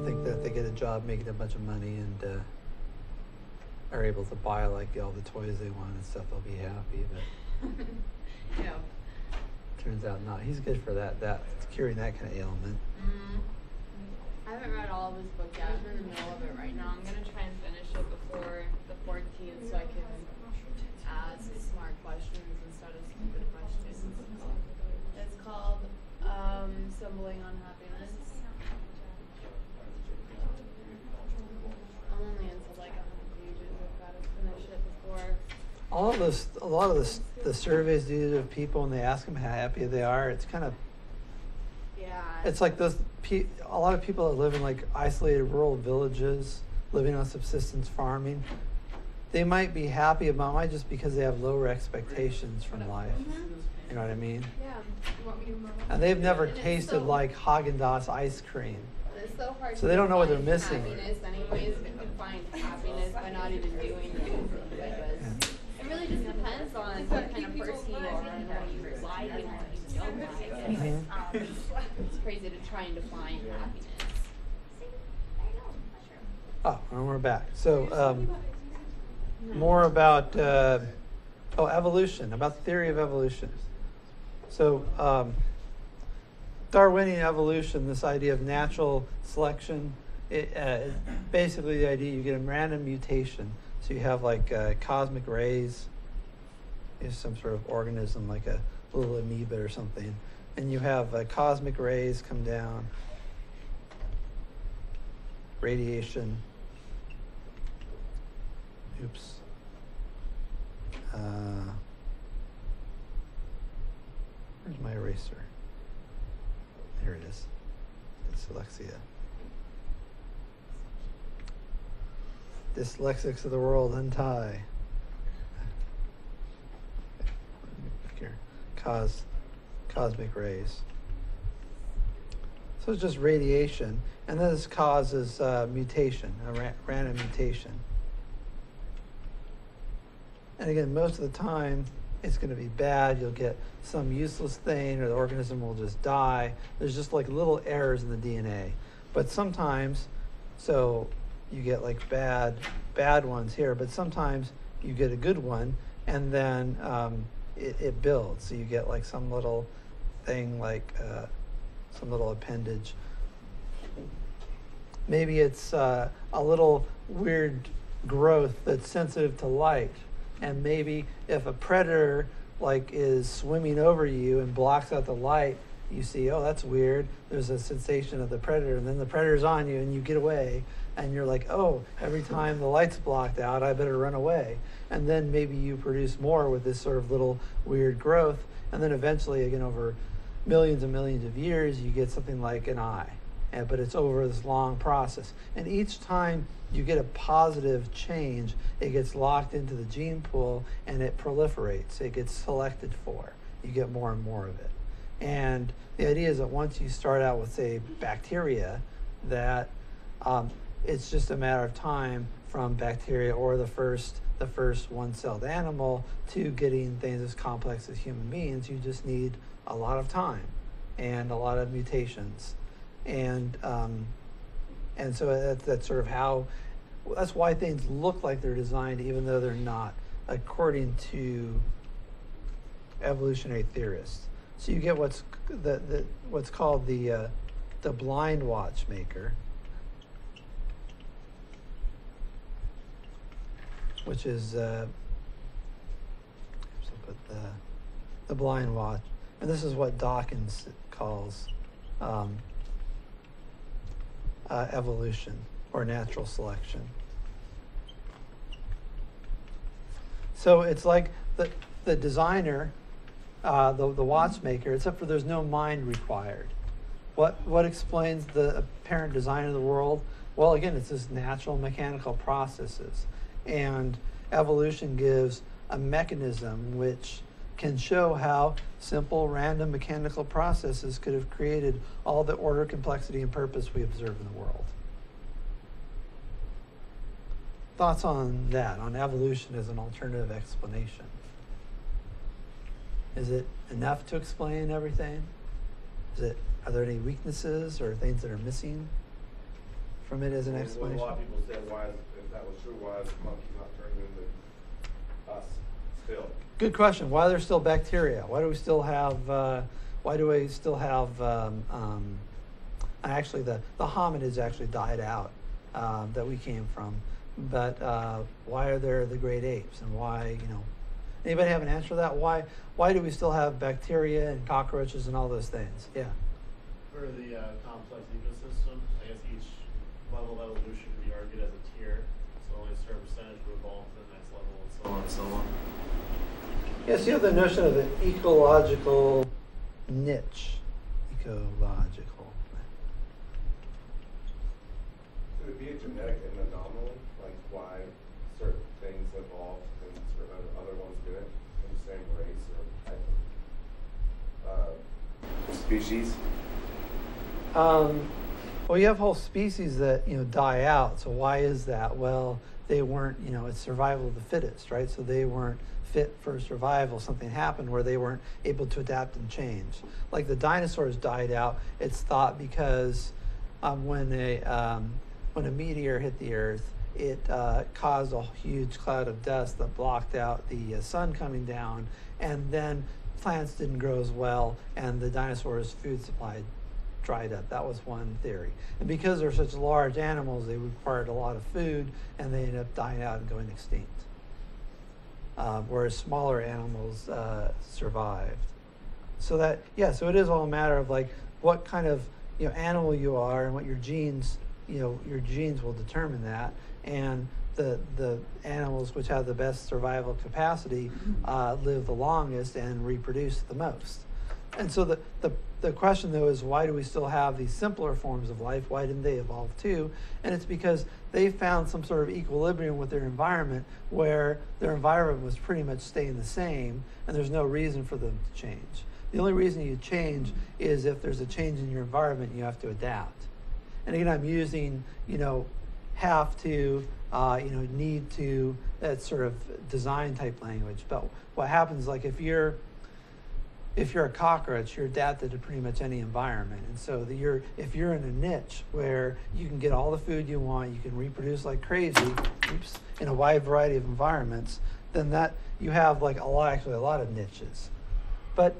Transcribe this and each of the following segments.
people think that if they get a job making a bunch of money and uh, are able to buy like all the toys they want and stuff, they'll be happy. But yeah. turns out not. He's good for that. That curing that kind of ailment. Mm. I haven't read all of his book yet. I'm in the middle of it right now. I'm gonna try and finish it before the 14th, so I can ask smart questions instead of stupid questions. It's called um, "Stumbling on Happiness." I'm only into like 100 pages. I've got to finish it before. All this, a lot of this, the surveys do of people and they ask them how happy they are, it's kind of Yeah. It's like those. Pe- a lot of people that live in like isolated rural villages, living on subsistence farming. They might be happy about life just because they have lower expectations from life. Mhm. You know what I mean? Yeah. You want me to move on? And they've never And tasted so- like Haagen Dazs ice cream. So So they don't know what they're missing. Happiness, anyways, but find happiness by not even doing anything. Because it really just depends on what kind of person you are and what you like and what you don't like. Anyways, Mhm. um, it's crazy to try and define happiness. Oh, and we're back. So um, more about uh, oh evolution, about the theory of evolution. So um, Darwinian evolution, this idea of natural selection, it, uh, is basically the idea you get a random mutation. So you have like uh, cosmic rays, is some sort of organism like a little amoeba or something, and you have uh, cosmic rays come down, radiation. Oops. Uh, where's my eraser? Here it is. Dyslexia. Dyslexics of the world, untie. Here, cos, cosmic rays. So it's just radiation, and this causes uh, mutation, a ra- random mutation. And again, most of the time, it's going to be bad. You'll get some useless thing, or the organism will just die. There's just like little errors in the DNA. But sometimes, so you get like bad, bad ones here. But sometimes you get a good one, and then um, it, it builds. So you get like some little thing, like uh, some little appendage. Maybe it's uh, a little weird growth that's sensitive to light and maybe if a predator like is swimming over you and blocks out the light you see oh that's weird there's a sensation of the predator and then the predator's on you and you get away and you're like oh every time the light's blocked out i better run away and then maybe you produce more with this sort of little weird growth and then eventually again over millions and millions of years you get something like an eye but it's over this long process. And each time you get a positive change, it gets locked into the gene pool and it proliferates. It gets selected for. You get more and more of it. And the idea is that once you start out with, say, bacteria, that um, it's just a matter of time from bacteria or the first the first one-celled animal to getting things as complex as human beings. You just need a lot of time and a lot of mutations and um, and so that's, that's sort of how that's why things look like they're designed even though they're not according to evolutionary theorists so you get what's the, the what's called the uh, the blind watchmaker which is uh, put the the blind watch and this is what Dawkins calls um, uh, evolution or natural selection. So it's like the, the designer, uh, the, the watchmaker, except for there's no mind required. What, what explains the apparent design of the world? Well, again, it's just natural mechanical processes. And evolution gives a mechanism which can show how simple random mechanical processes could have created all the order, complexity, and purpose we observe in the world. Thoughts on that, on evolution as an alternative explanation? Is it enough to explain everything? Is it, are there any weaknesses or things that are missing? from it as an explanation. A lot of people say, why, is- if that was true, why is the monkey not turning into us still? Good question. Why are there still bacteria? Why do we still have? Uh, why do we still have? Um, um, actually, the the hominids actually died out um, that we came from. But uh, why are there the great apes? And why you know? Anybody have an answer to that? Why why do we still have bacteria and cockroaches and all those things? Yeah. For the uh, complex ecosystem, I guess each level of evolution can be argued as a tier. So only a certain percentage will evolve to the next level, and so on and so on. Yes, you have the notion of an ecological niche. Ecological. Could it be a genetic anomaly, like why certain things evolved and certain other ones didn't in the same race or type of uh, species? Um, well, you have whole species that you know die out. So why is that? Well, they weren't. You know, it's survival of the fittest, right? So they weren't fit for survival. Something happened where they weren't able to adapt and change. Like the dinosaurs died out. It's thought because um, when a um, when a meteor hit the Earth, it uh, caused a huge cloud of dust that blocked out the uh, sun coming down, and then plants didn't grow as well, and the dinosaurs' food supply dried up. That was one theory. And because they're such large animals, they required a lot of food, and they ended up dying out and going extinct. Uh, whereas smaller animals uh, survived. So that yeah, so it is all a matter of like what kind of you know animal you are and what your genes you know your genes will determine that and the the animals which have the best survival capacity uh, live the longest and reproduce the most. And so the, the the question though is why do we still have these simpler forms of life? Why didn't they evolve too? And it's because they found some sort of equilibrium with their environment where their environment was pretty much staying the same and there's no reason for them to change. The only reason you change is if there's a change in your environment, you have to adapt. And again, I'm using, you know, have to, uh, you know, need to, that sort of design type language. But what happens, like if you're, if you're a cockroach, you're adapted to pretty much any environment. And so the, you're, if you're in a niche where you can get all the food you want, you can reproduce like crazy, oops, in a wide variety of environments, then that you have like a lot, actually a lot of niches. But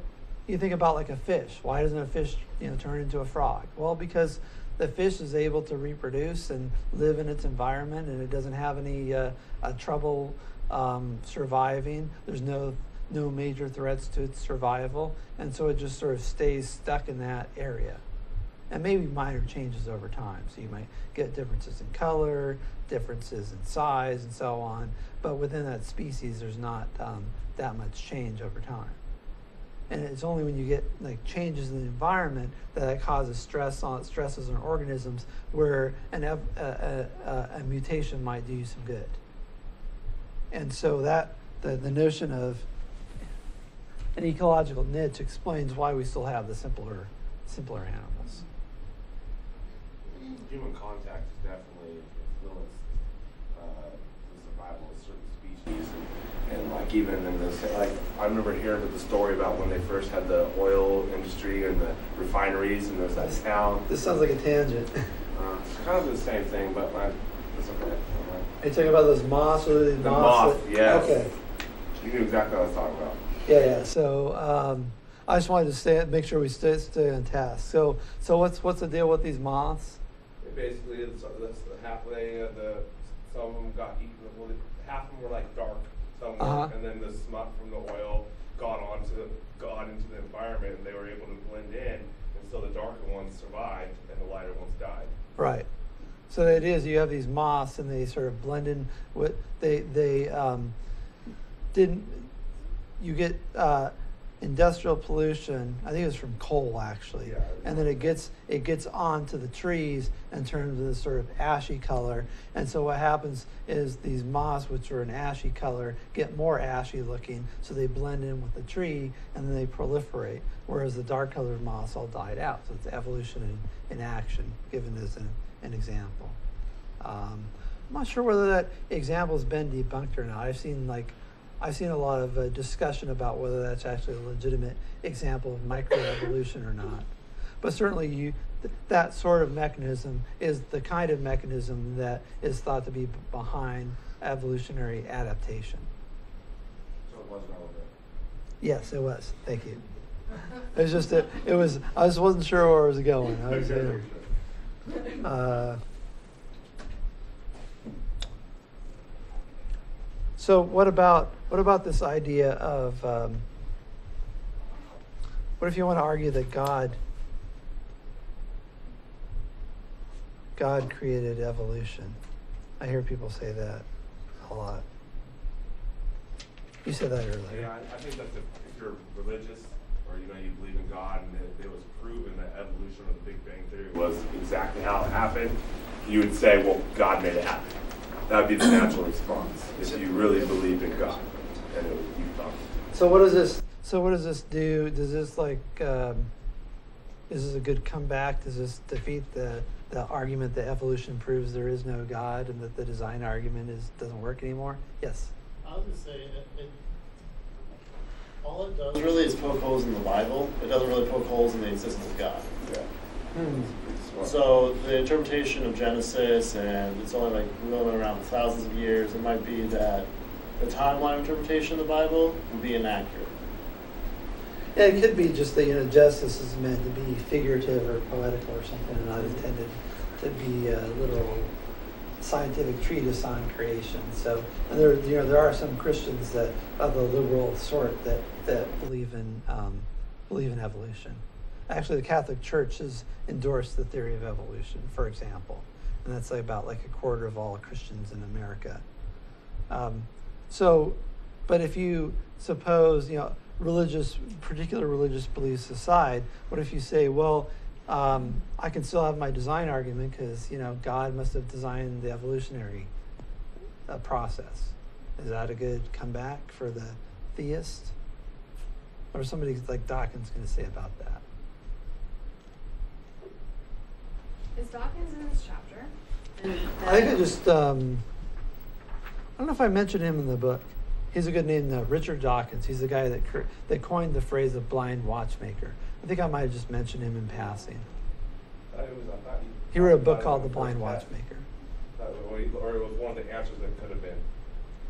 you think about like a fish. Why doesn't a fish, you know, turn into a frog? Well, because the fish is able to reproduce and live in its environment, and it doesn't have any uh, uh, trouble um, surviving. There's no no major threats to its survival, and so it just sort of stays stuck in that area. And maybe minor changes over time. So you might get differences in color, differences in size, and so on. But within that species, there's not um, that much change over time and it's only when you get like changes in the environment that it causes stress on stresses on organisms where an a, a, a, mutation might do you some good. And so that the, the notion of an ecological niche explains why we still have the simpler simpler animals. Human contact is definitely influenced uh, the survival of certain species. And, and like even in this, like I remember hearing the story about when they first had the oil industry and the refineries, and there's that town. this sounds like a tangent Uh, it's kind of the same thing, but like, it's okay. are you talking about those moths or the, The moths moth, that- yes. okay You knew exactly what I was talking about. Yeah, yeah. So um, I just wanted to stay, make sure we stay, stay on task. So, so what's what's the deal with these moths? It basically, it's, that's the halfway of the, some of them got eaten, well, half of them were like dark, some were, Uh-huh. and then the smut from the oil got onto, the got into the environment and they were able to blend in, and so the darker ones survived and the lighter ones died. Right. So it is you have these moths, and they sort of blend in with they they um, didn't. You get uh, industrial pollution. I think it was from coal actually, Yeah. and then it gets it gets onto the trees and turns this sort of ashy color. And so what happens is these moss, which are an ashy color, get more ashy looking, so they blend in with the tree and then they proliferate. Whereas the dark colored moss all died out. So it's evolution in, in action, given as an, an example. Um, I'm not sure whether that example has been debunked or not. I've seen like I've seen a lot of uh, discussion about whether that's actually a legitimate example of microevolution or not. But certainly, you th- that sort of mechanism is the kind of mechanism that is thought to be b- behind evolutionary adaptation. So it was relevant. Yes, it was. Thank you. It was just, it, it was, I just wasn't sure where I was going. I was, uh, so what about, what about this idea of, um, what if you want to argue that God, God created evolution? I hear people say that a lot. You said that earlier. Yeah, I, I think that's if, if you're religious or you know you believe in God and it, it was proven that evolution of the Big Bang Theory was exactly how it happened, you would say, well, God made it happen. That would be the natural response if you really believed in God and it was you thought. So what does this? So what does this do? Does this like? Um, is this a good comeback? Does this defeat the the argument that evolution proves there is no God and that the design argument is doesn't work anymore? Yes. I was gonna say, it, it, all it does really is poke holes in the Bible. It doesn't really poke holes in the existence of God. Yeah. Hmm. So the interpretation of Genesis, and it's only like we've been around thousands of years. It might be that the timeline interpretation of the Bible would be inaccurate. Yeah, it could be just that you know Genesis is meant to be figurative or poetical or something, and not intended to be a literal scientific treatise on creation. So, and there you know there are some Christians that of the liberal sort that that believe in um, believe in evolution. Actually, the Catholic Church has endorsed the theory of evolution, for example, and that's like about like a quarter of all Christians in America. Um, so, but if you suppose, you know, religious, particular religious beliefs aside, what if you say, well, um, I can still have my design argument because, you know, God must have designed the evolutionary uh, process. Is that a good comeback for the theist? Or somebody like Dawkins going to say about that? Is Dawkins in this chapter? I think I just, um, don't know if I mentioned him in the book. He's a good name, uh, Richard Dawkins. He's the guy that cr- that coined the phrase "the blind watchmaker." I think I might have just mentioned him in passing. I it was- I thought He wrote a book called "The Blind. Watchmaker." Thought Or or it was one of the answers that could have been.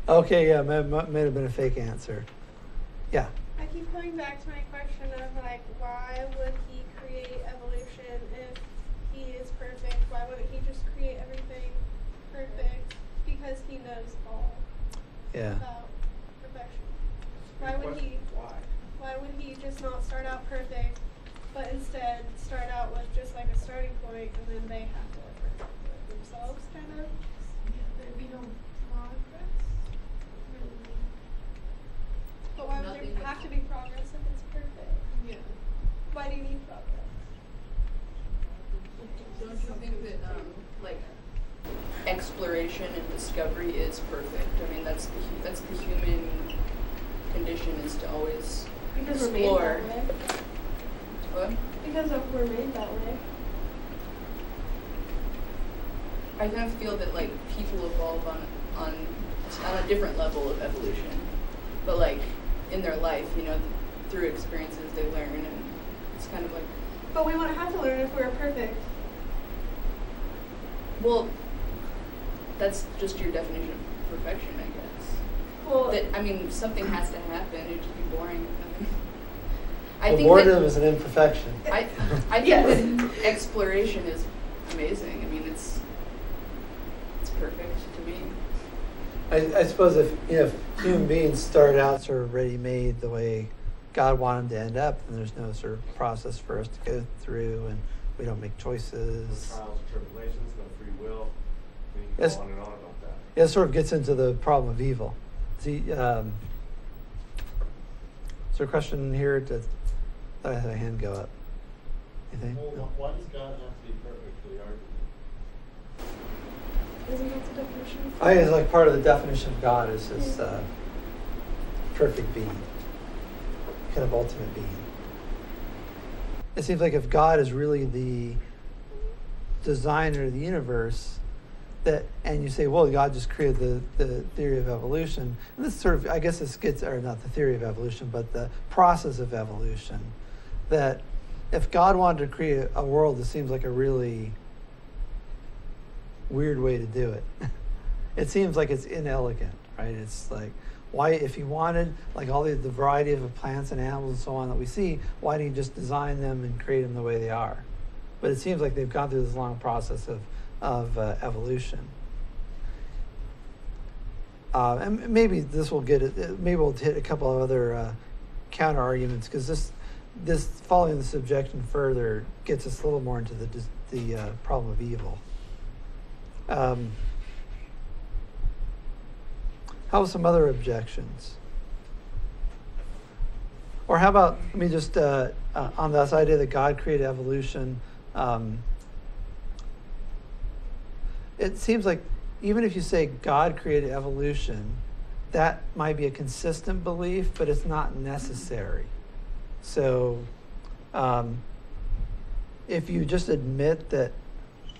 Okay, yeah, may, may may have been a fake answer. Yeah. I keep coming back to my question of like, why would he create evolution if he is perfect? Why wouldn't he just create everything perfect? Because he knows all Yeah. about perfection. Why would he? Why? Why would he just not start out perfect, but instead start out with just like a starting point, and then they have to perfect it themselves, kind of? There'd be no progress. Really. But why would Nothing there have to be progress if it's perfect? Yeah. Why do you need progress? Don't you think that um, like exploration and discovery is perfect? I mean, that's the that's the human condition is to always Because we're made explore. that way. What? Because of we're made that way. I kind of feel that like people evolve on on on a different level of evolution, but like in their life, you know, through experiences they learn, and it's kind of like But we wouldn't have to learn if we were perfect. well, that's just your definition of perfection, I guess. Well, that I mean, something has to happen. It'd just be boring. if nothing- I think boredom that, is an imperfection. I I think Yes. that exploration is amazing. I mean, it's it's perfect to me. I, I suppose if you know if human beings started out sort of ready made the way God wanted them to end up, then there's no sort of process for us to go through, and we don't make No choices. trials and tribulations, no free will. Yes. on and on about that. Yeah, it sort of gets into the problem of evil. See, um, is there a question here? To, I had a hand go up. Anything? Well, No? why does God have to be perfect for the argument? isn't that the definition? I think it's like part of the definition of God is this uh, perfect being, kind of ultimate being. It seems like if God is really the designer of the universe, that and you say, well, God just created the, the theory of evolution, and this sort of, I guess this gets, or not the theory of evolution, but the process of evolution, that if God wanted to create a world, this seems like a really weird way to do it. it seems like it's inelegant, right? It's like why, if he wanted like all the, the variety of plants and animals and so on that we see, why didn't he just design them and create them the way they are? But it seems like they've gone through this long process of of uh, evolution. Uh, and maybe this will get it. Maybe we'll hit a couple of other uh, counter arguments because this, this following this objection further gets us a little more into the the uh, problem of evil. Um, how some other objections? Or how about let me just uh, uh, on this idea that God created evolution. Um, it seems like even if you say God created evolution, that might be a consistent belief, but it's not necessary. So, um, if you just admit that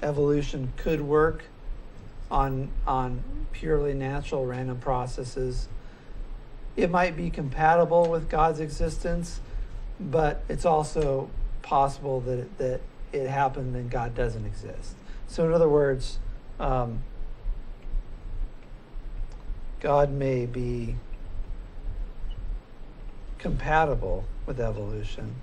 evolution could work on on purely natural random processes, it might be compatible with God's existence, but it's also possible that that it happened and God doesn't exist. So, in other words, um, God may be compatible with evolution.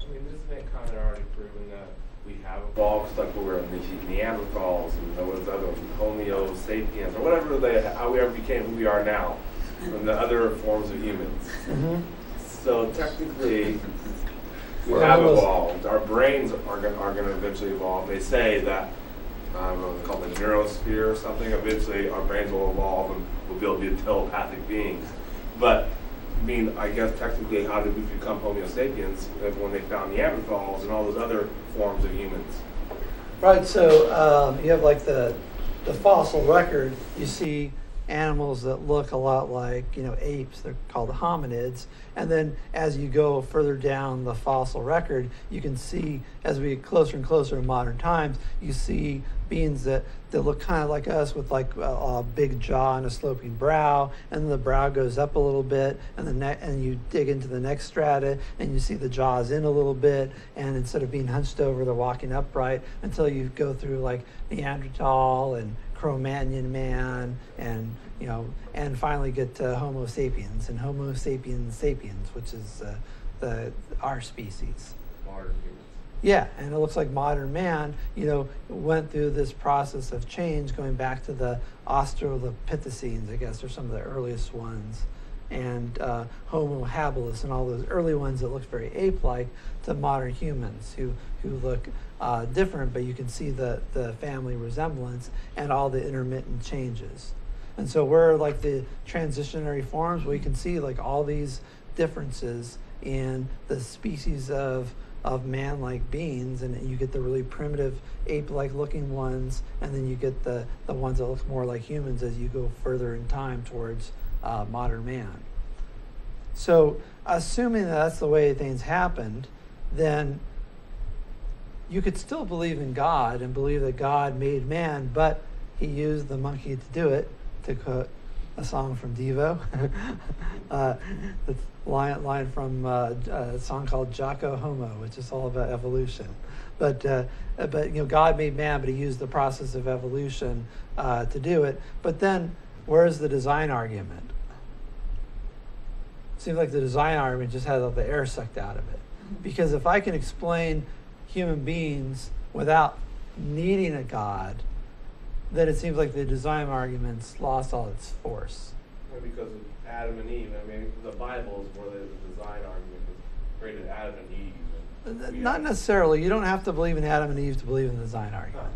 I mean, this has been kind of already proven that we have evolved, like we were in the Neanderthals and was other Homo sapiens or whatever they, how we ever became who we are now, from the other forms of humans. Mm-hmm. So technically, we have evolved. Our brains are going are going to eventually evolve. They say that I don't know, called the neurosphere or something. Eventually, our brains will evolve and we'll be able to be telepathic beings. But I mean, I guess technically, how did we become Homo sapiens? When they found Neanderthals and all those other forms of humans. Right. So um, you have like the the fossil record. You see animals that look a lot like you know apes. They're called hominids. And then as you go further down the fossil record, you can see as we get closer and closer to modern times, you see beings that, that look kind of like us with like a, a big jaw and a sloping brow, and the brow goes up a little bit, and the ne- and you dig into the next strata, and you see the jaws in a little bit, and instead of being hunched over, they're walking upright until you go through like Neanderthal and Cro-Magnon man, and you know, and finally get to Homo sapiens and Homo sapiens sapiens, which is uh, the our species. Modern humans. Yeah, and it looks like modern man, you know, went through this process of change, going back to the Australopithecines, I guess, are some of the earliest ones, and uh, Homo habilis, and all those early ones that look very ape-like to modern humans, who who look uh, different, but you can see the the family resemblance and all the intermittent changes. And so we're like the transitionary forms. We can see like all these differences in the species of of man-like beings, and you get the really primitive ape-like looking ones, and then you get the the ones that look more like humans as you go further in time towards uh, modern man. So, assuming that that's the way things happened, then you could still believe in God and believe that God made man, but he used the monkey to do it, to quote a song from Devo. uh, the line, line from uh, a song called Jocko Homo, which is all about evolution. But, uh, but you know, God made man, but he used the process of evolution uh, to do it. But then, where's the design argument? Seems like the design argument just has all the air sucked out of it. Mm-hmm. Because if I can explain human beings without needing a God, then it seems like the design argument's lost all its force. Well, because of Adam and Eve. I mean, the Bible is where the design argument was created Adam and Eve. and Not necessarily. You don't have to believe in Adam and Eve to believe in the design Huh. argument.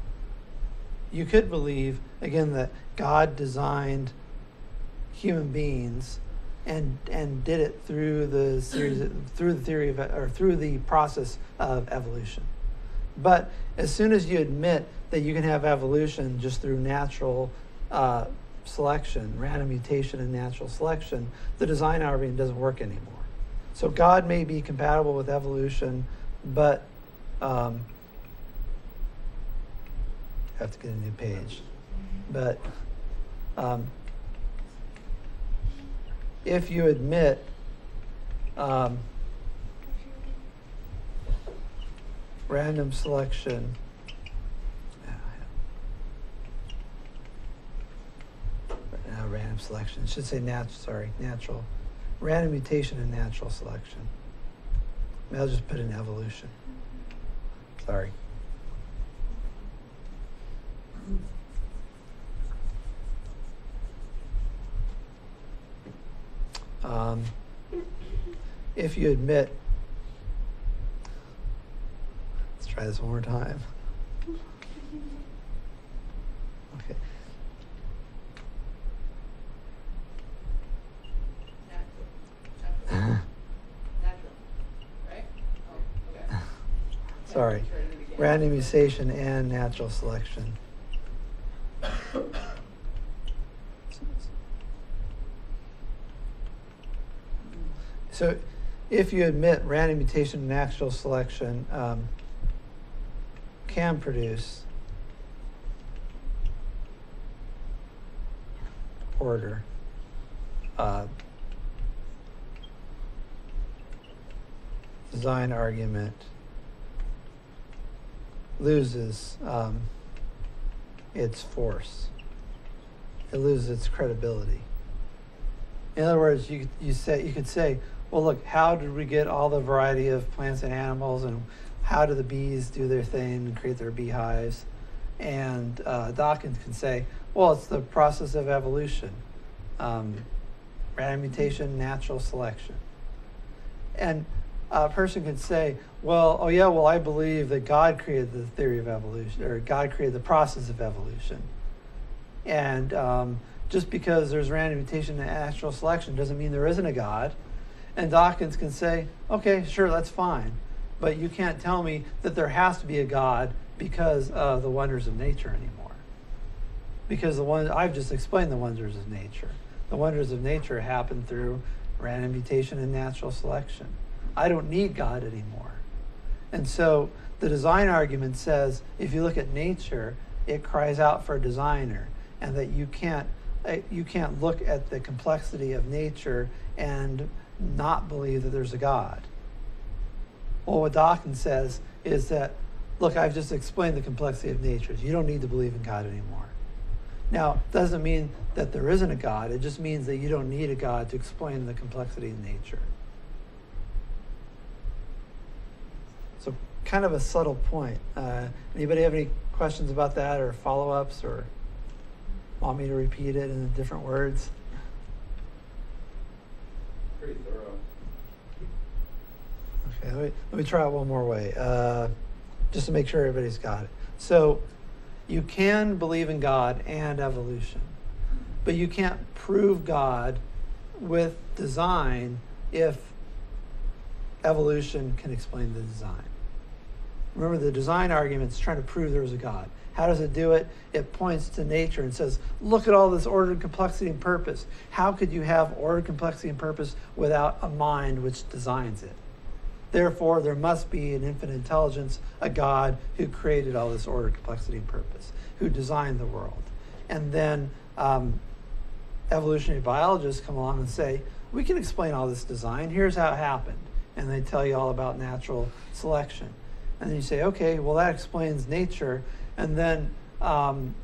You could believe, again, that God designed human beings and and did it through the series through the theory of or through the process of evolution. But as soon as you admit that you can have evolution just through natural uh, selection, random mutation and natural selection, the design argument doesn't work anymore. So God may be compatible with evolution, but um, I have to get a new page. But um, if you admit um, random selection. Uh, random selection. It should say nat. Sorry, natural. Random mutation and natural selection. Maybe I'll just put in evolution. Sorry. Um, if you admit, let's try this one more time. Okay. Natural. Natural. Natural. Right? Oh, okay. Sorry. Try it again. Randomization and natural selection. So, if you admit random mutation and natural selection um, can produce order, uh, design argument loses um, its force. It loses its credibility. In other words, you you say you could say, well, look, how did we get all the variety of plants and animals, and how do the bees do their thing and create their beehives? And uh, Dawkins can say, well, it's the process of evolution, um, random mutation, natural selection. And a person could say, well, oh yeah, well, I believe that God created the theory of evolution, or God created the process of evolution. And um, just because there's random mutation and natural selection doesn't mean there isn't a God. And Dawkins can say, okay, sure, that's fine. But you can't tell me that there has to be a God because of the wonders of nature anymore. Because the one I've just explained the wonders of nature. The wonders of nature happen through random mutation and natural selection. I don't need God anymore. And so the design argument says if you look at nature, it cries out for a designer, and that you can't uh, you can't look at the complexity of nature and not believe that there's a God. Well, what Dawkins says is that look, I've just explained the complexity of nature. You don't need to believe in God anymore. Now, doesn't mean that there isn't a God. It just means that you don't need a God to explain the complexity of nature. So, kind of a subtle point. Uh, anybody have any questions about that, or follow-ups, or want me to repeat it in different words? Pretty thorough. Okay, let me, let me try it one more way, uh, just to make sure everybody's got it. So, you can believe in God and evolution, but you can't prove God with design if evolution can explain the design. Remember, the design argument is trying to prove there was a God. How does it do it? It points to nature and says, look at all this order, complexity, and purpose. How could you have order, complexity, and purpose without a mind which designs it? Therefore, there must be an infinite intelligence, a God who created all this order, complexity, and purpose, who designed the world. And then um, evolutionary biologists come along and say, we can explain all this design. Here's how it happened. And they tell you all about natural selection. And then you say, okay, well, that explains nature. And then um,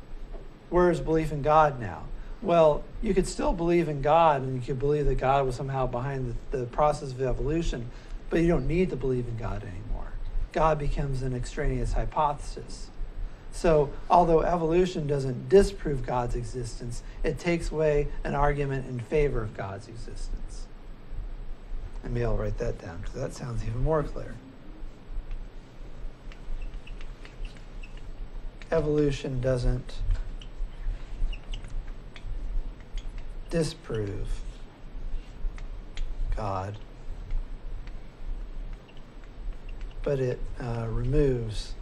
where's belief in God now? Well, you could still believe in God and you could believe that God was somehow behind the, the process of evolution, but you don't need to believe in God anymore. God becomes an extraneous hypothesis. So, although evolution doesn't disprove God's existence, it takes away an argument in favor of God's existence. And maybe I'll write that down because that sounds even more clear. Evolution doesn't disprove God, but it uh, removes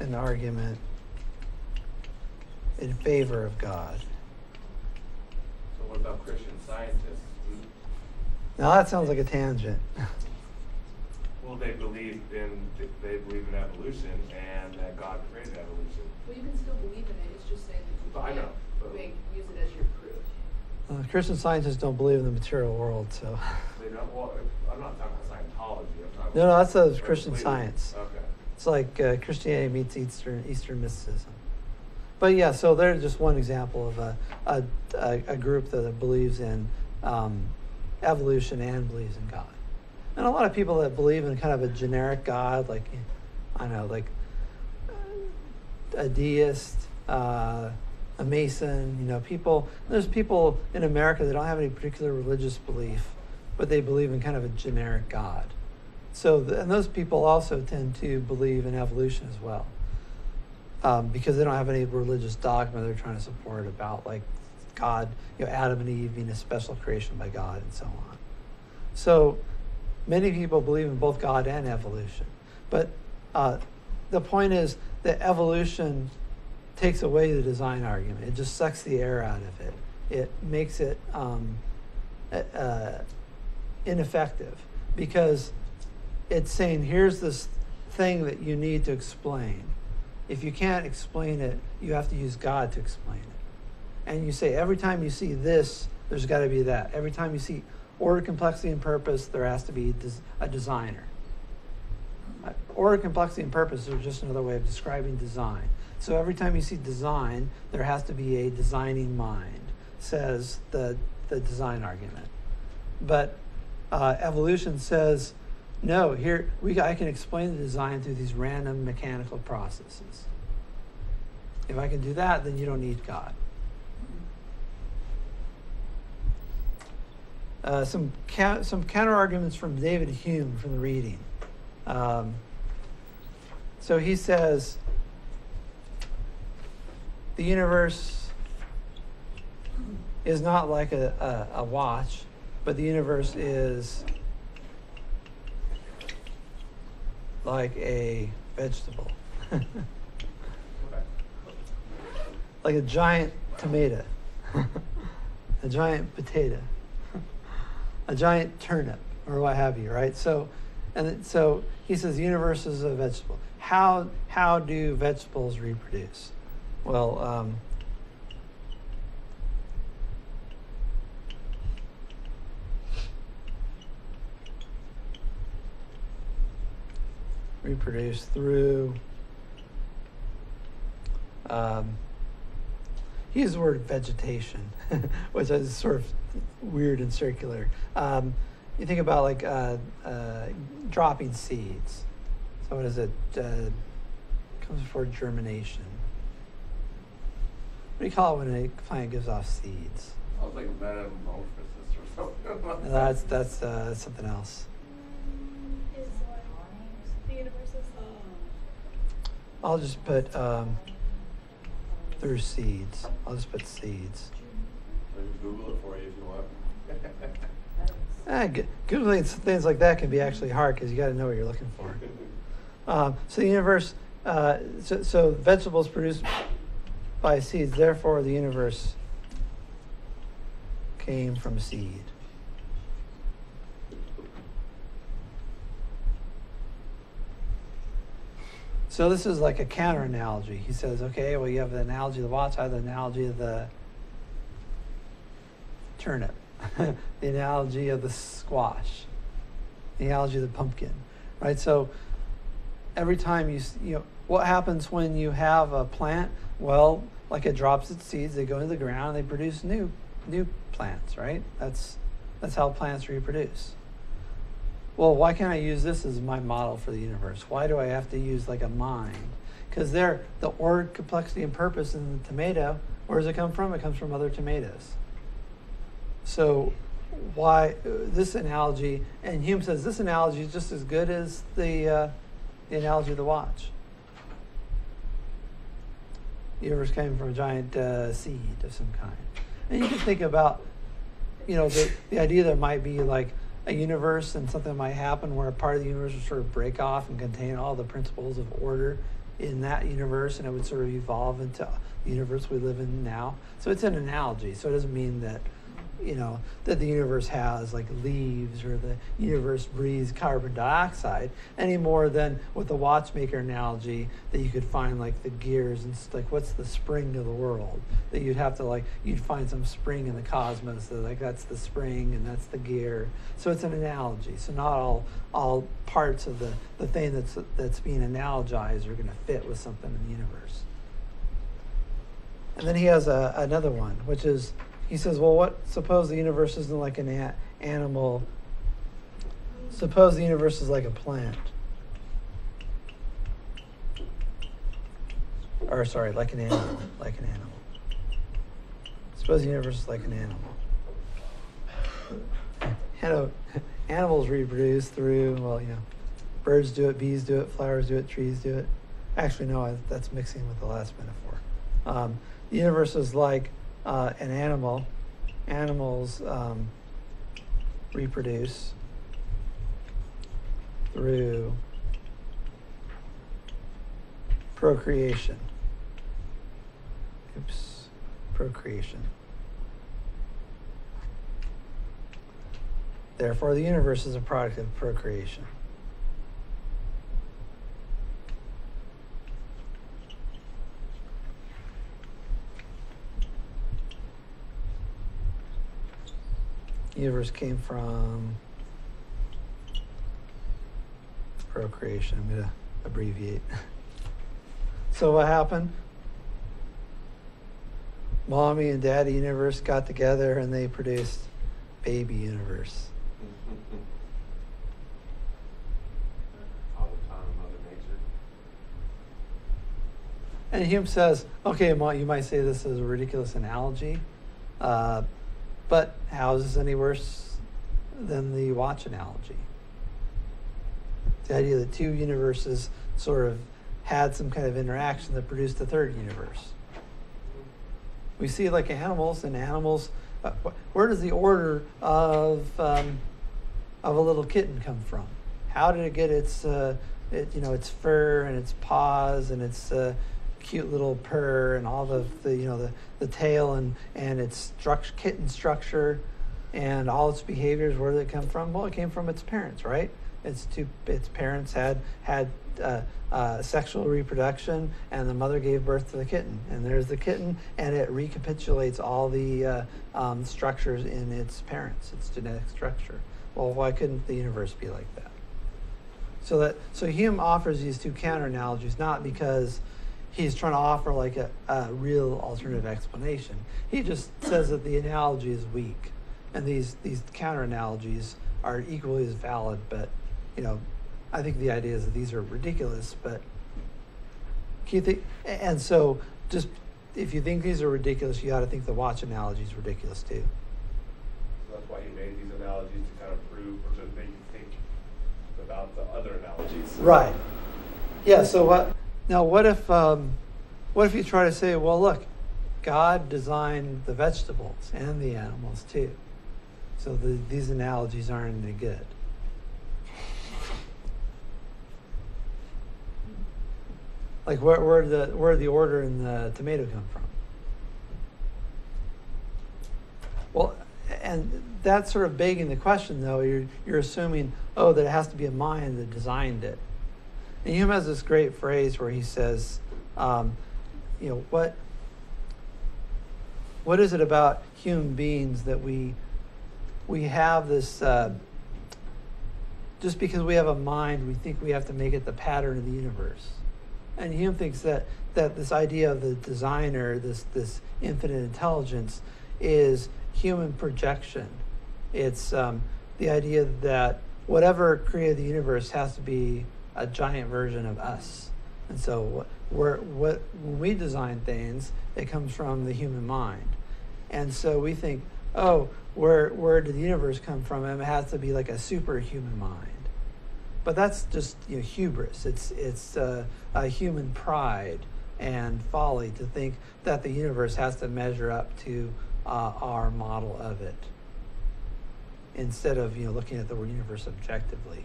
an argument in favor of God. So what about Christian scientists? Now that sounds like a tangent. Well, they believe in they believe in evolution and that God created evolution. Well, you can still believe in it. It's just saying that you I can't know, but- make, use it as your proof. Uh, Christian scientists don't believe in the material world, so. They don't. Well, I'm not talking about Scientology. I'm talking No, no, that's a Christian Science. Okay. It's like uh, Christianity meets Eastern Eastern mysticism. But yeah, so they're just one example of a a, a, a group that believes in um, evolution and believes in God. And a lot of people that believe in kind of a generic God, like I don't know, like a deist, uh, a Mason. You know, people. There's people in America that don't have any particular religious belief, but they believe in kind of a generic God. So, and those people also tend to believe in evolution as well, um, because they don't have any religious dogma they're trying to support about like God, you know, Adam and Eve being a special creation by God and so on. So, many people believe in both God and evolution, but uh, the point is that evolution takes away the design argument. It just sucks the air out of it. It makes it um, uh, ineffective because it's saying here's this thing that you need to explain. If you can't explain it, you have to use God to explain it. And you say every time you see this, there's got to be that. Every time you see order, complexity, and purpose, there has to be a designer. Uh, order, complexity, and purpose are just another way of describing design. So every time you see design, there has to be a designing mind, says the, the design argument. But uh, evolution says, no, here we, I can explain the design through these random mechanical processes. If I can do that, then you don't need God. Uh, some ca- some counter arguments from David Hume from the reading. Um, so he says the universe is not like a, a, a watch, but the universe is like a vegetable. like a giant tomato, a giant potato, a giant turnip, or what have you, right? So, and so he says the universe is a vegetable. How how do vegetables reproduce? Well, um, reproduce through. Um, he used the word vegetation, which is sort of weird and circular. Um, you think about like uh, uh, dropping seeds. So what is it? Uh, comes before germination. What do you call it when a plant gives off seeds? I was like metamorphosis or something. No, that's that's uh, something else. Is like the universe is I'll just put um, through seeds. I'll just put seeds. I can Google it for you if you want. Ah, Googling things like that can be actually hard because you got to know what you're looking for. Um, so the universe, uh, so, so vegetables produced by seeds. Therefore, the universe came from seed. So this is like a counter analogy. He says, okay, well, you have the analogy of the watch, I have the analogy of the turnip, the analogy of the squash, the analogy of the pumpkin, right? So every time you, you know, what happens when you have a plant? Well, like it drops its seeds, they go into the ground, and they produce new, new plants, right? That's, that's how plants reproduce. Well, why can't I use this as my model for the universe? Why do I have to use like a mind? Because they're the order, complexity, and purpose in the tomato. Where does it come from? It comes from other tomatoes. So, why uh, this analogy? And Hume says this analogy is just as good as the uh, the analogy of the watch. The universe came from a giant uh, seed of some kind, and you can think about, you know, the the idea there might be like a universe and something might happen where a part of the universe would sort of break off and contain all the principles of order in that universe and it would sort of evolve into the universe we live in now. So it's an analogy. So it doesn't mean that you know, that the universe has like leaves or the universe breathes carbon dioxide any more than with the watchmaker analogy that you could find like the gears and like what's the spring of the world? That you'd have to like you'd find some spring in the cosmos that like that's the spring and that's the gear. So it's an analogy. So not all all parts of the the thing that's that's being analogized are going to fit with something in the universe. And then he has a, another one, which is he says, well, what? Suppose the universe isn't like an a- animal. Suppose the universe is like a plant. Or sorry, like an animal, like an animal. Suppose the universe is like an animal. Know, animals reproduce through well, you know, birds do it, bees do it, flowers do it, trees do it. Actually, no, I, that's mixing with the last metaphor. Um, the universe is like uh, an animal. Animals um, reproduce through procreation. Oops, procreation. Therefore, the universe is a product of procreation. Universe came from procreation. I'm going to abbreviate. So, what happened? Mommy and Daddy Universe got together and they produced Baby Universe. All the time, Mother Nature. And Hume says, okay, you might say this is a ridiculous analogy, uh, but how is this any worse than the watch analogy? The idea that two universes sort of had some kind of interaction that produced a third universe. We see it like animals, and animals. Uh, where does the order of um, of a little kitten come from? How did it get its uh, it, you know its fur and its paws and its uh, cute little purr and all the, the you know the, the tail and and its structure kitten structure and all its behaviors? Where did it come from? Well, it came from its parents, right? Its two its parents had had uh, uh, sexual reproduction, and the mother gave birth to the kitten. And there's the kitten, and it recapitulates all the uh, um, structures in its parents, its genetic structure. Well, why couldn't the universe be like that? So that so Hume offers these two counter analogies not because he's trying to offer like a, a real alternative explanation. He just says that the analogy is weak, and these these counter analogies are equally as valid. But you know, I think the idea is that these are ridiculous. But can you think? And so just if you think these are ridiculous, you ought to think the watch analogy is ridiculous too. So that's why he made these analogies to kind of prove or to make you think about the other analogies. Right. Yeah. So what? Now, what if, um, what if you try to say, well, look, God designed the vegetables and the animals too, so the, these analogies aren't any good. Like where where the where the order in the tomato come from? Well, and that's sort of begging the question, though. You're you're assuming, oh, that it has to be a mind that designed it. And Hume has this great phrase where he says, um, you know, what what is it about human beings that we we have this uh, just because we have a mind, we think we have to make it the pattern of the universe. And Hume thinks that that this idea of the designer, this this infinite intelligence, is human projection. It's um, the idea that whatever created the universe has to be a giant version of us. And so, we're, what when we design things, it comes from the human mind. And so we think, oh, where where did the universe come from? And it has to be like a superhuman mind. But that's just you know, hubris. It's it's uh, a human pride and folly to think that the universe has to measure up to uh, our model of it. Instead of you know looking at the universe objectively,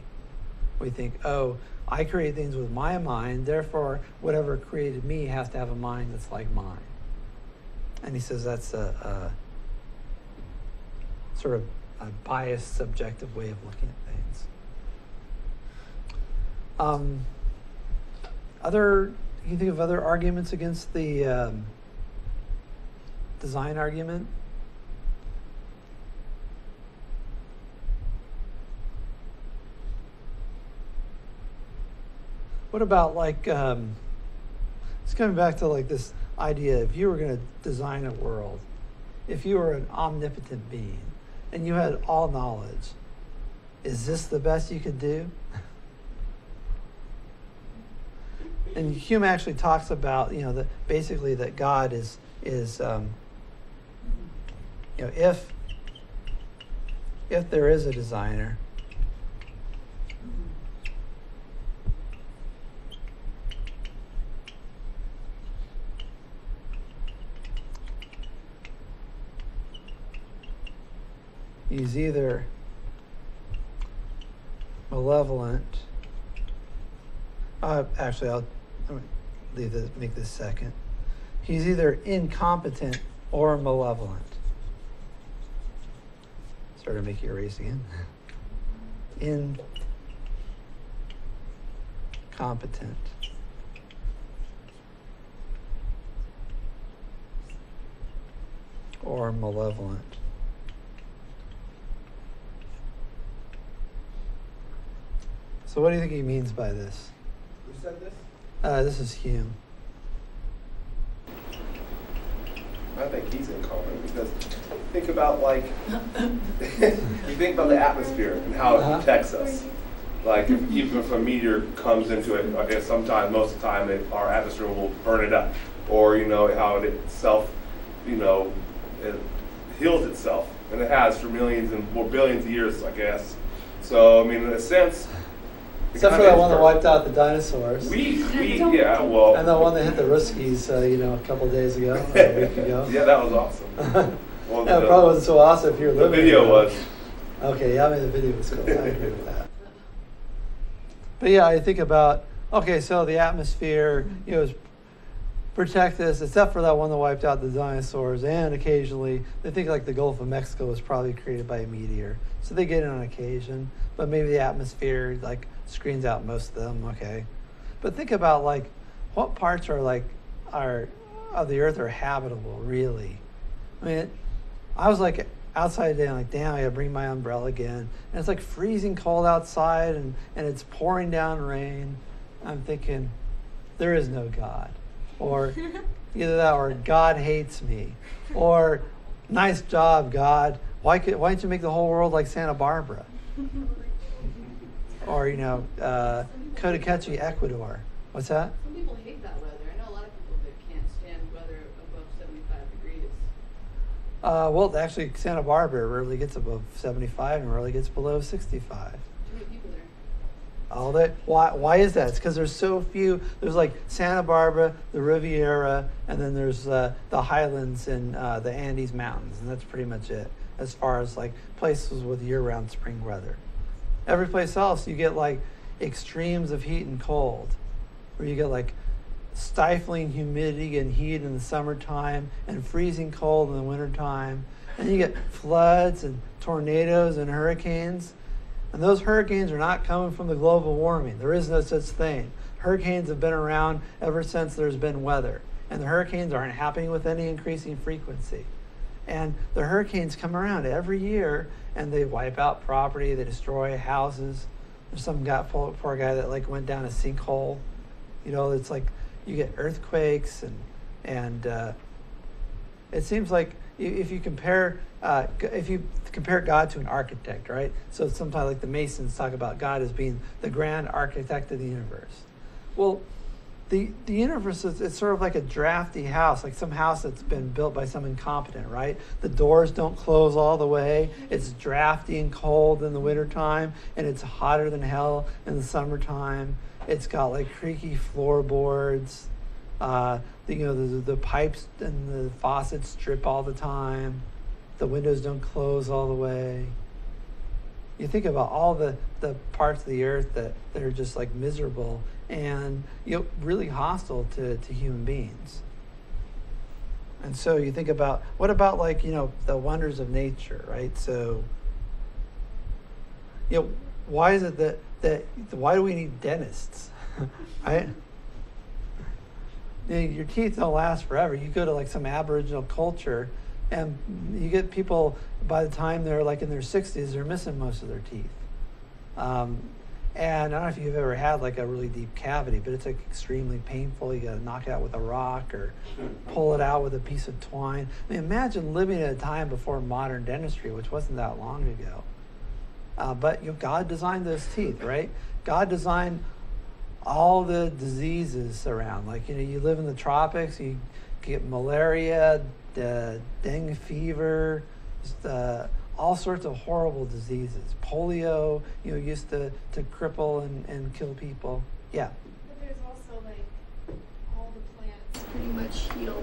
we think, oh, I create things with my mind. Therefore, whatever created me has to have a mind that's like mine. And he says that's a, sort of a biased, subjective way of looking at things. Um, other, can you think of other arguments against the um, design argument? What about like, um, it's coming back to like this idea if you were going to design a world, if you were an omnipotent being and you had all knowledge, is this the best you could do? and Hume actually talks about you know that basically that God is is um, you know if if there is a designer he's either malevolent. Uh, actually i'll leave this make this second. He's either incompetent or malevolent. Sorry to make you erase again. Incompetent. Or malevolent So, what do you think he means by this? Who said this? Uh, this is Hume. I think he's incompetent because think about like you think about the atmosphere and how Uh-huh. it protects us. Like if, even if a meteor comes into it, I guess sometimes most of the time it, our atmosphere will burn it up, or you know how it itself, you know, it heals itself, and it has for millions and more billions of years, I guess. So I mean, in a sense, Except for that one that wiped out the dinosaurs. We, we, yeah, well, and the one that hit the Ruskies, uh, you know, a couple days ago, or a week ago. yeah, that was awesome. Well, it the- probably wasn't so awesome if you were The living video was. Okay, yeah, I mean the video was cool. I agree with that. But yeah, I think about okay, so the atmosphere, you know, is protect us, except for that one that wiped out the dinosaurs, and occasionally they think like the Gulf of Mexico was probably created by a meteor, so they get it on occasion. But maybe the atmosphere like screens out most of them. Okay, but think about like what parts are like are of the Earth are habitable really. I mean, I was like outside today, I'm like, damn, I gotta bring my umbrella again. And it's like freezing cold outside and, and it's pouring down rain. I'm thinking, there is no God. Or either that or God hates me. Or nice job, God. Why, could, why didn't you make the whole world like Santa Barbara? Or, you know, uh, Cotacachi, Ecuador. What's that? Some people hate that weather. I know a lot of people that can't stand weather above 75 degrees. Uh, well, actually, Santa Barbara rarely gets above 75 and rarely gets below 65. Too many people there. All that. Why? Why is that? It's because there's so few. There's like Santa Barbara, the Riviera, and then there's uh, the highlands and uh, the Andes Mountains, and that's pretty much it as far as like places with year-round spring weather. Every place else, you get like extremes of heat and cold, where you get like stifling humidity and heat in the summertime and freezing cold in the wintertime. And you get floods and tornadoes and hurricanes. And those hurricanes are not coming from the global warming. There is no such thing. Hurricanes have been around ever since there's been weather. And the hurricanes aren't happening with any increasing frequency. And the hurricanes come around every year and they wipe out property, they destroy houses. There's some guy, poor, poor guy that like went down a sinkhole. You know, it's like you get earthquakes and and uh, it seems like if you compare uh, if you compare God to an architect, right? So sometimes like the Masons talk about God as being the grand architect of the universe. Well, the the universe is it's sort of like a drafty house, like some house that's been built by some incompetent, right? The doors don't close all the way. It's drafty and cold in the wintertime, and it's hotter than hell in the summertime. It's got like creaky floorboards. Uh, the, you know the, the pipes and the faucets drip all the time. The windows don't close all the way. You think about all the, the parts of the earth that, that are just like miserable and you know really hostile to, to human beings. And so you think about what about like you know the wonders of nature, right? So you know why is it that that why do we need dentists, right? You know, your teeth don't last forever. You go to like some Aboriginal culture, and you get people by the time they're like in their sixties, they're missing most of their teeth. Um, and I don't know if you've ever had like a really deep cavity, but it's like extremely painful. You got to knock it out with a rock or pull it out with a piece of twine. I mean, imagine living at a time before modern dentistry, which wasn't that long ago. Uh, but you know, God designed those teeth, right? God designed all the diseases around. Like you know, you live in the tropics, you get malaria, uh, dengue fever, uh, all sorts of horrible diseases. Polio, you know, used to, to cripple and, and kill people. Yeah. But there's also like all the plants pretty much heal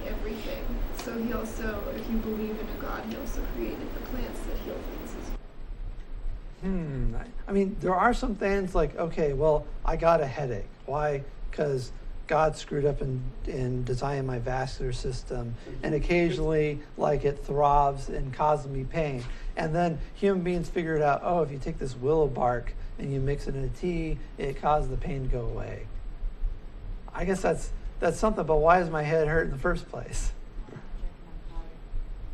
like, everything. So he also, if you believe in a God, he also created the plants that heal things as well. Hmm. I- I mean, there are some things like, okay, well, I got a headache. Why? Because God screwed up in, in designing my vascular system, and occasionally, like, it throbs and causes me pain. And then human beings figured out, oh, if you take this willow bark and you mix it in a tea, it causes the pain to go away. I guess that's that's something, but why is my head hurt in the first place?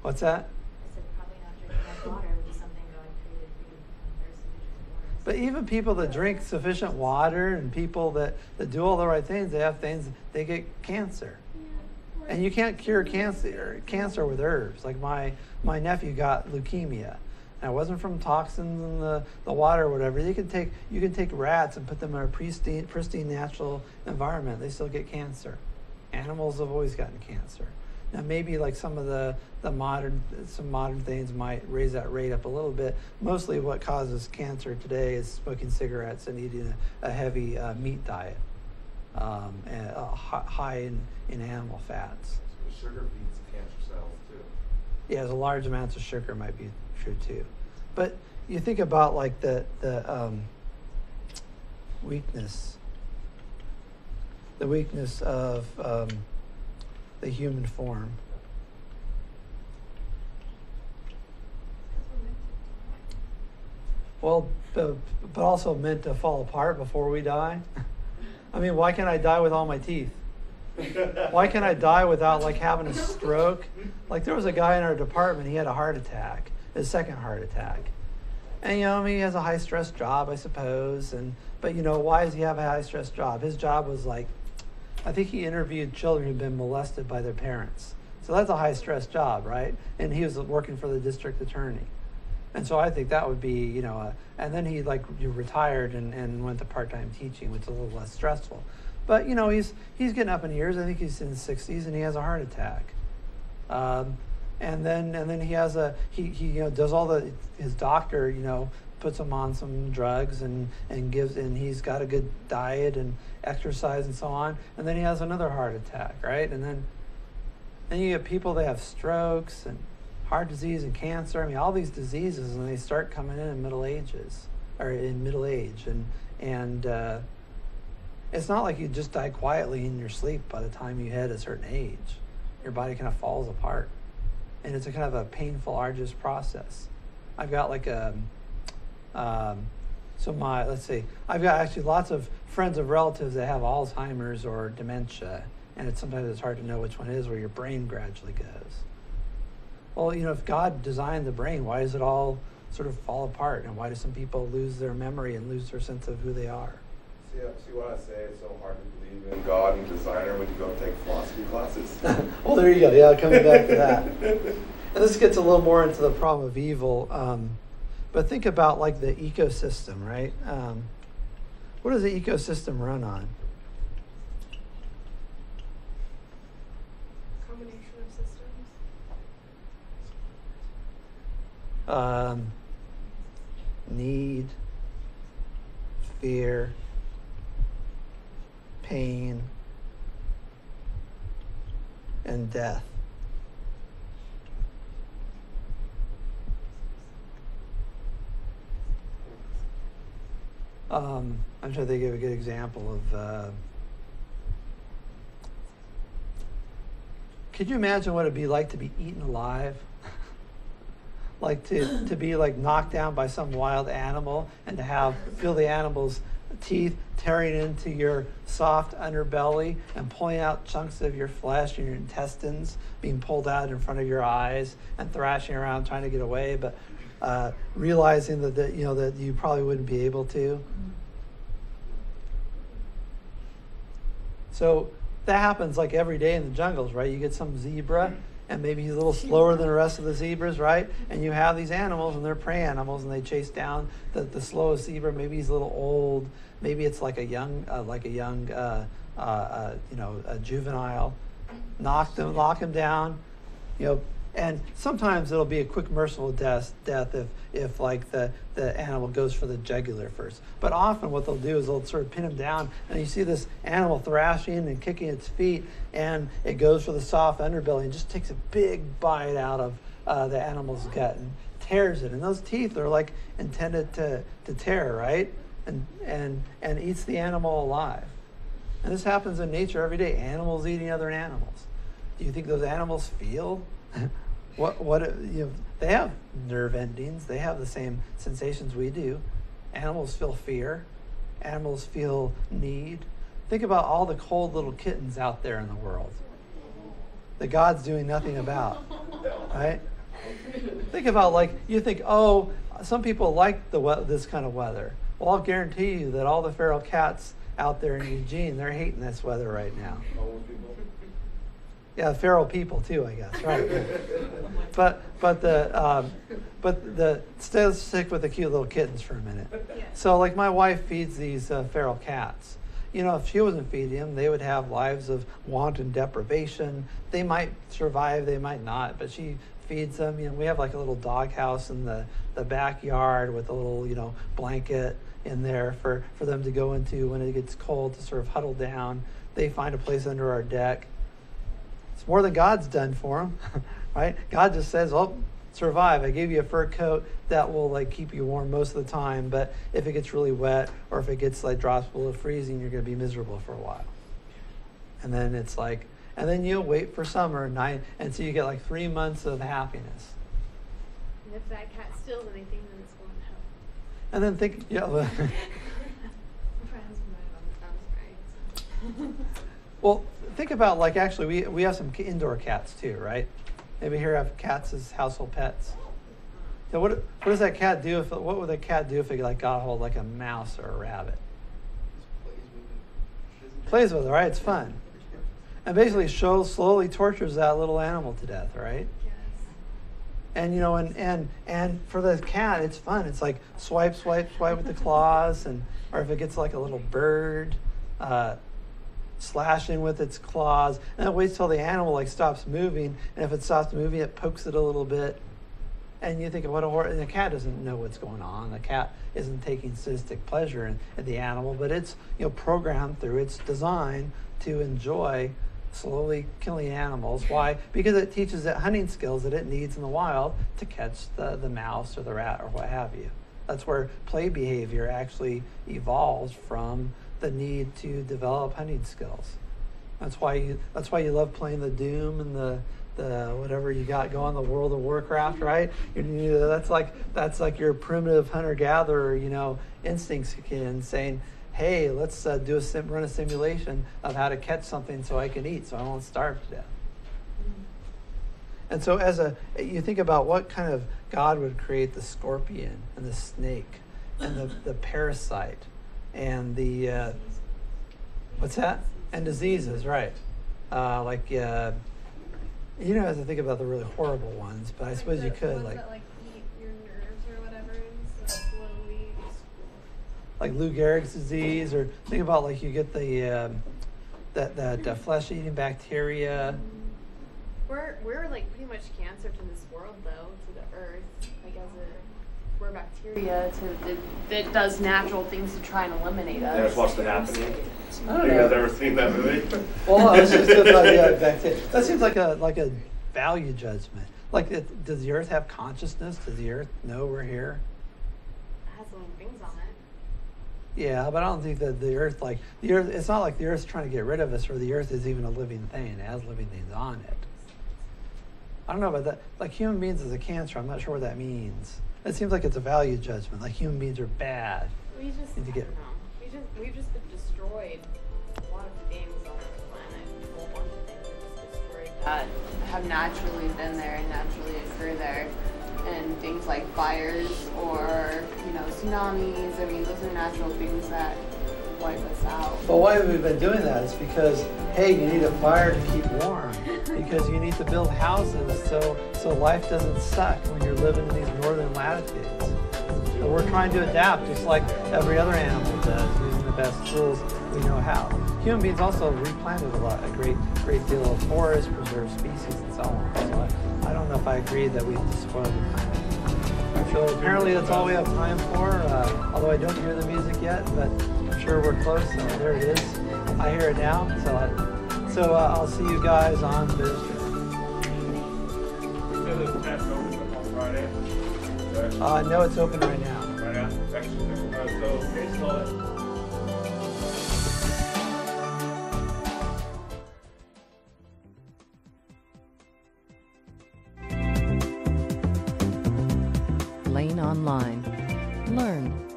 What's that? I said probably not drinking enough water would be something God created for you to become thirsty to drink water. But even people that drink sufficient water and people that, that do all the right things, they have things, they get cancer. And you can't cure cancer cancer with herbs. Like my my nephew got leukemia. And it wasn't from toxins in the, the water or whatever. You can take you can take rats and put them in a pristine pristine natural environment. They still get cancer. Animals have always gotten cancer. Now maybe like some of the, the modern some modern things might raise that rate up a little bit. Mostly what causes cancer today is smoking cigarettes and eating a, a heavy uh, meat diet, um, and, uh, high in, in animal fats. Sugar feeds cancer cells too. Yeah, the large amounts of sugar might be true too. But you think about like the the um, weakness, the weakness of um, the human form. Well, but, but also meant to fall apart before we die. I mean, why can't I die with all my teeth? Why can't I die without like having a stroke? Like there was a guy in our department, he had a heart attack, his second heart attack. And you know, I mean, he has a high stress job, I suppose. And but you know, why does he have a high stress job? His job was like, I think he interviewed children who'd been molested by their parents. So that's a high stress job, right? And he was working for the district attorney. And so I think that would be, you know, and then he like retired and, and went to part time teaching, which is a little less stressful. But you know, he's he's getting up in years. I think he's in his sixties, and he has a heart attack. Um, and then and then he has a he, he you know does all the his doctor you know puts him on some drugs and and gives and he's got a good diet and exercise and so on. And then he has another heart attack, right? And then then you get people that have strokes and heart disease and cancer. I mean, all these diseases, and they start coming in in middle ages or in middle age, and and uh, it's not like you just die quietly in your sleep by the time you hit a certain age. Your body kind of falls apart, and it's a kind of a painful, arduous process. I've got like a um, so my let's see, I've got actually lots of friends of relatives that have Alzheimer's or dementia, and it's sometimes it's hard to know which one it is where your brain gradually goes. Well, you know, if God designed the brain, why does it all sort of fall apart? And why do some people lose their memory and lose their sense of who they are? See, see what I say? It's so hard to believe in God and designer when you go take philosophy classes. well, there you go. Yeah, coming back to that. And this gets a little more into the problem of evil. Um, but think about like the ecosystem, right? Um, what does the ecosystem run on? Combination of systems. Um, need, fear, pain, and death. Um, I'm trying to think of a good example of uh, could you imagine what it'd be like to be eaten alive? like to, to be like knocked down by some wild animal and to have feel the animal's teeth tearing into your soft underbelly and pulling out chunks of your flesh and your intestines being pulled out in front of your eyes and thrashing around trying to get away but uh, realizing that, that you know that you probably wouldn't be able to so that happens like every day in the jungles right you get some zebra and maybe he's a little slower than the rest of the zebras, right? And you have these animals, and they're prey animals, and they chase down the, the slowest zebra. Maybe he's a little old. Maybe it's like a young, uh, like a young, uh, uh, uh you know, a juvenile. Knock them, lock him down. You know, and sometimes it'll be a quick merciful death, death if, if like the, the animal goes for the jugular first. But often what they'll do is they'll sort of pin him down, and you see this animal thrashing and kicking its feet, and it goes for the soft underbelly and just takes a big bite out of uh, the animal's gut and tears it. And those teeth are like intended to, to tear, right? And, and, and eats the animal alive. And this happens in nature every day. Animals eating other animals. Do you think those animals feel what what you know, they have nerve endings. They have the same sensations we do. Animals feel fear. Animals feel need. Think about all the cold little kittens out there in the world that God's doing nothing about. Right? Think about like you think, oh, some people like the we- this kind of weather. Well, I'll guarantee you that all the feral cats out there in Eugene, they're hating this weather right now. Yeah, feral people too, I guess, right? But but the um, but the stay stick with the cute little kittens for a minute. So like my wife feeds these uh, feral cats. You know, if she wasn't feeding them, they would have lives of want and deprivation. They might survive, they might not, but she feeds them. You know, we have like a little dog house in the, the backyard with a little, you know, blanket in there for, for them to go into when it gets cold to sort of huddle down. They find a place under our deck it's more than God's done for them, right? God just says, "Oh, survive. I gave you a fur coat that will like keep you warm most of the time, but if it gets really wet or if it gets like drops below freezing, you're going to be miserable for a while." And then it's like, and then you'll wait for summer, nine, and so you get like three months of happiness. And if that cat steals anything, then it's going to hell. And then think, yeah. well, Well, think about like actually we we have some indoor cats too, right? Maybe here I have cats as household pets. So what what does that cat do if what would a cat do if it like got hold like a mouse or a rabbit? Plays with it, right? It's fun. And basically shows slowly tortures that little animal to death, right? And you know, and and and for the cat, it's fun. It's like swipe, swipe, swipe with the claws, and or if it gets like a little bird, uh, slashing with its claws, and it waits till the animal like stops moving, and if it stops moving, it pokes it a little bit. And you think, what a horror! And the cat doesn't know what's going on. The cat isn't taking sadistic pleasure in, in the animal, but it's you know programmed through its design to enjoy slowly killing animals. Why? Because it teaches it hunting skills that it needs in the wild to catch the, the mouse or the rat or what have you. That's where play behavior actually evolves from the need to develop hunting skills. That's why you that's why you love playing the Doom and the the whatever you got going, the World of Warcraft, right? You, that's like that's like your primitive hunter gatherer, you know, instincts kick in, saying, "Hey, let's uh, do a sim- run a simulation of how to catch something so I can eat, so I won't starve to death." And so, as a you think about what kind of God would create the scorpion and the snake and the, the parasite and the uh, what's that? And diseases, right? Uh, like uh, you don't have to think about the really horrible ones, but I suppose you could, like that, like eat your nerves or whatever, and so slowly. like Lou Gehrig's disease, or think about like you get the um, that that uh, flesh-eating bacteria. We're we're like pretty much cancer to this world though, to the earth. Like as a we're bacteria to that, that does natural things to try and eliminate us. That's what's the happening. I don't You know. guys ever seen that movie? Well, I was just about yeah, bacteria. That seems like a like a value judgment. Like, it, does the Earth have consciousness? Does the Earth know we're here? It has living things on it. Yeah, but I don't think that the Earth, like the Earth, it's not like the Earth's trying to get rid of us, or the Earth is even a living thing. It has living things on it. I don't know about that. Like human beings is a cancer. I'm not sure what that means. It seems like it's a value judgment. Like human beings are bad. We just, Need to get- don't. We just, we've just been destroyed. A lot of things on this planet, a whole things just destroyed that have naturally been there and naturally occur there. And things like fires or, you know, tsunamis. I mean, those are natural things that wipe us out. But why have we've been doing that is because hey, you need a fire to keep warm. because you need to build houses so so life doesn't suck when you're living in these northern latitudes. And we're trying to adapt just like every other animal does, using the best tools we know how. Human beings also replanted a lot, a great great deal of forest, preserved species, and so on. So I, I don't know if I agree that we've despoiled the planet. So apparently that's all we have time for. Uh, although I don't hear the music yet, but I'm sure we're close. So there it is. I hear it now. So I, so uh, I'll see you guys on Thursday. Uh, no, it's open right now. Right now? Uh, Online. Learn,